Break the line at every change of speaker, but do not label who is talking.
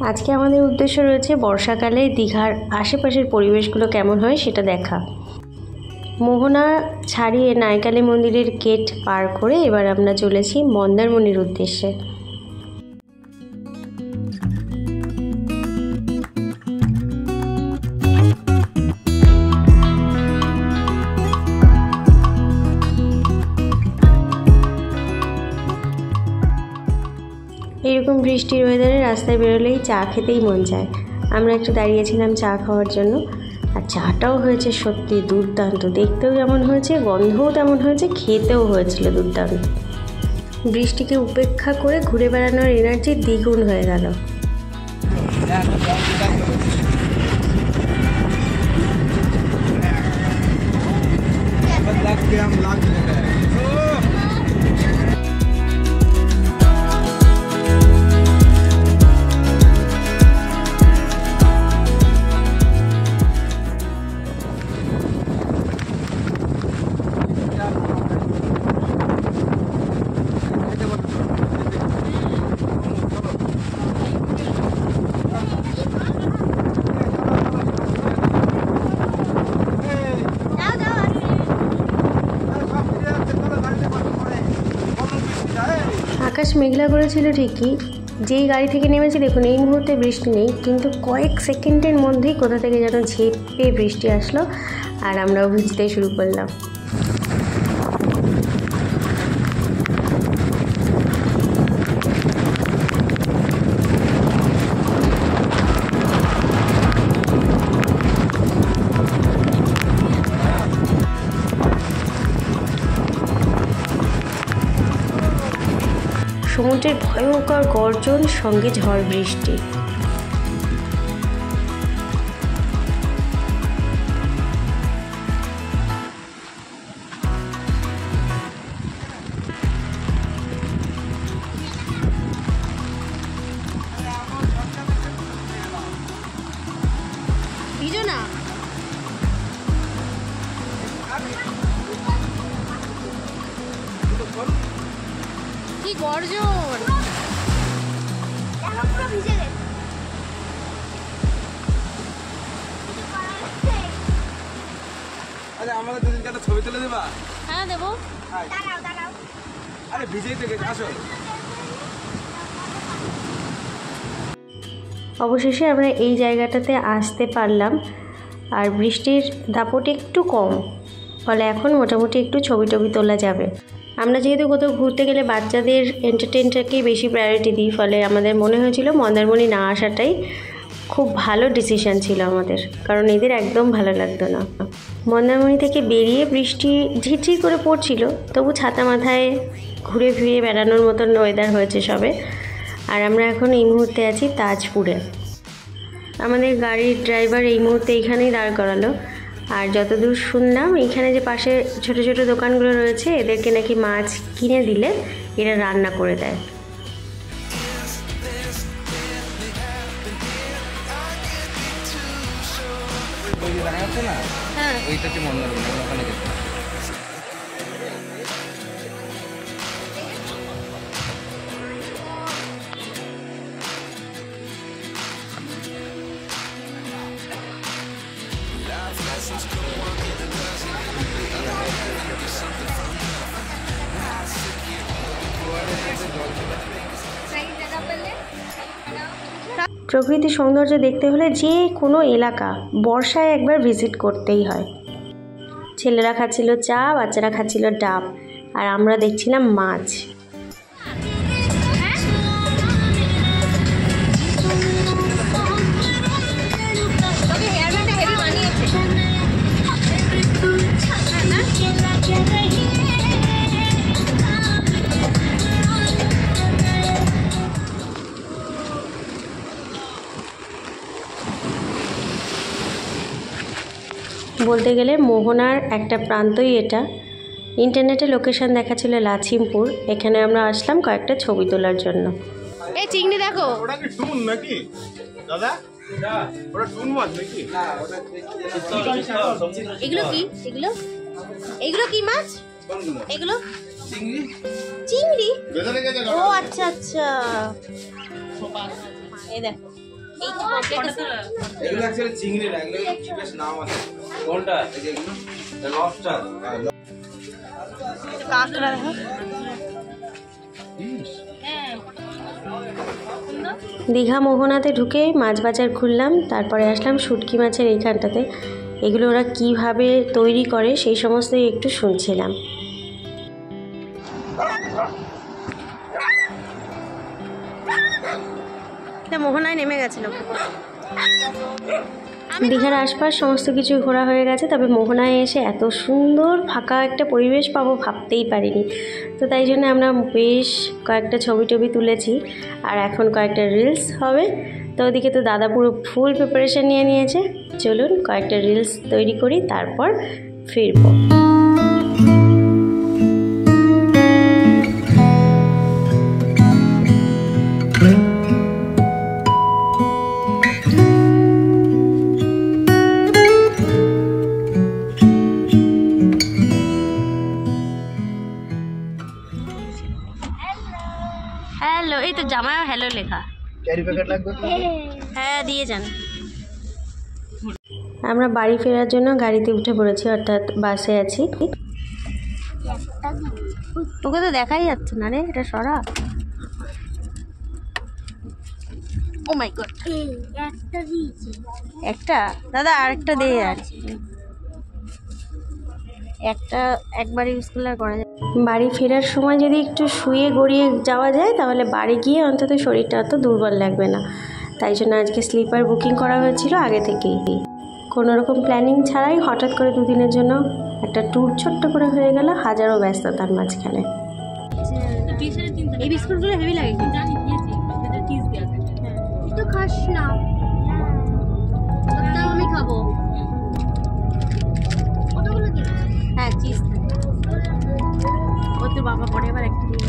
আজকে আমাদের উদ্দেশ্য রয়েছে বর্ষাকালে দীঘার আশেপাশের পরিবেশগুলো কেমন হয় সেটা দেখা। মোহনা ছাড়িয়ে নায়কালী মন্দিরের গেট পার করে এবার আমরা চলেছি মন্দারমণির উদ্দেশ্যে। এরকম বৃষ্টির ওয়েদারে রাস্তায় বেরোলেই চা খেতেই মন চায়। আমরা একটু দাঁড়িয়েছিলাম চা খাওয়ার জন্য। আর চাটাও হয়েছে সত্যি দুর্দান্ত। দেখতেও যেমন হয়েছে, গন্ধও তেমন হয়েছে, খেতেও হয়েছিল দুর্দান্ত। বৃষ্টিকে উপেক্ষা করে ঘুরে বেড়ানোর এনার্জি দ্বিগুণ হয়ে গেল। আকাশ মেঘলা করেছিল ঠিকই। যেই গাড়ি থেকে নেমেছি, দেখুন, এই মুহূর্তে বৃষ্টি নেই, কিন্তু কয়েক সেকেন্ডের মধ্যেই কোথা থেকে যেন ঝেপে বৃষ্টি আসলো, আর আমরাও ভিজতে শুরু করলাম। সমুদ্রের ভয়ঙ্কর গর্জন সঙ্গে ঝড় বৃষ্টি।
না কি গর্জন?
আরে আমাদের একটা ছবি তুলে দেবা?
হ্যাঁ দেবো।
আরে ভিজেই থেকে আসো।
অবশেষে আমরা এই জায়গাটাতে আসতে পারলাম আর বৃষ্টির দাপট একটু কম ফলে এখন মোটামুটি একটু ছবি টবি তোলা যাবে। আমরা যেহেতু কোথাও ঘুরতে গেলে বাচ্চাদের এন্টারটেনটাকেই বেশি প্রায়োরিটি দিই, ফলে আমাদের মনে হয়েছিল মন্দারমণি না আসাটাই খুব ভালো ডিসিশান ছিল আমাদের, কারণ এদের একদম ভালো লাগতো না। মন্দারমণি থেকে বেরিয়ে বৃষ্টি ঝিরঝির করে পড়ছিল, তবু ছাতা মাথায় ঘুরে ফিরে বেড়ানোর মতন ওয়েদার হয়েছে সবে। আর আমরা এখন এই মুহূর্তে আছি তাজপুরে। আমাদের গাড়ির ড্রাইভার এই মুহূর্তে এইখানেই দাঁড় করালো। আর যতদূর শুনলাম এখানে যে পাশে ছোট ছোট দোকানগুলো রয়েছে এদেরকে নাকি মাছ কিনে দিলে এরা রান্না করে দেয়।
হ্যাঁ।
আমরা ওখানে
প্রকৃতি সৌন্দর্য দেখতে হলে যে কোনো এলাকা বর্ষায় একবার ভিজিট করতেই হয়। ছেলেরা খাচ্ছিল চা, বাচ্চারা খাচ্ছিল ডাব, আর আমরা দেখছিলাম মাছ। বলতে গেলে মোহনার একটা প্রান্তই এটা। ইন্টারনেটে লোকেশন দেখাচ্ছিল লাছিমপুর এখানে আমরা আসলাম কয়েকটা ছবি তোলার জন্য।
এই চিংড়ি দেখো।
ওটা কি টুন নাকি? দাদা? ওটা টুন মাছ নাকি?
এগুলো কি? এগুলো? এগুলো কি মাছ? এগুলো? চিংড়ি?
রেখেছে
ও আচ্ছা আচ্ছা। এই দেখো।
দীঘা মোহনাতে ঢুকে মাছ বাজার খুললাম, তারপরে আসলাম শুটকি মাছের এইখানটাতে। এগুলো ওরা কীভাবে তৈরি করে সেই সমস্তই একটু শুনছিলাম।
মোহনায় নেমে গেছিল
দীঘার আশপাশ সমস্ত কিছু ঘোরা হয়ে গেছে তবে মোহনায় এসে এত সুন্দর ফাঁকা একটা পরিবেশ পাবো ভাবতেই পারিনি। তো তাই জন্য আমরা বেশ কয়েকটা ছবি টবি তুলেছি আর এখন কয়েকটা রিলস হবে। তো ওদিকে তো দাদা পুরো ফুল প্রিপারেশন নিয়ে নিয়েছে। চলুন কয়েকটা রিলস তৈরি করি তারপর ফিরবো। হ্যালো এই তো জামায় হ্যালো লেখা।
ক্যারি প্যাকেট লাগবে
হ্যাঁ দিয়ে যান। আমরা বাড়ি ফেরার জন্য গাড়িতে উঠে পড়েছি অর্থাৎ বাসে আছি। তোকে তো দেখাই যাচ্ছে না রে এটা সরা।
ও মাই গড
একটা? দাদা আরেকটা দে আর। একটা একবার ইউজ করলে আর করা যায় বাড়ি ফেরার সময় যদি একটু শুয়ে গড়িয়ে যাওয়া যায় তাহলে বাড়ি গিয়ে অন্তত শরীরটা অত দুর্বল লাগবে না। তাই জন্য আজকে স্লিপার বুকিং করা হয়েছিল আগে থেকেই। কোনো রকম প্ল্যানিং ছাড়াই হঠাৎ করে দুদিনের জন্য একটা ট্যুর ছোট্ট করে হয়ে গেল হাজারো ব্যস্ততার মাঝখানে।
এই বিস্কুটগুলো হেভি লাগে। জানি দিয়েছি চিজ দেওয়া তুই তো খাস না। কতগুলো কি হ্যাঁ চিজ ও তোর বাবা পরে এবার একটা দিয়ে দাও।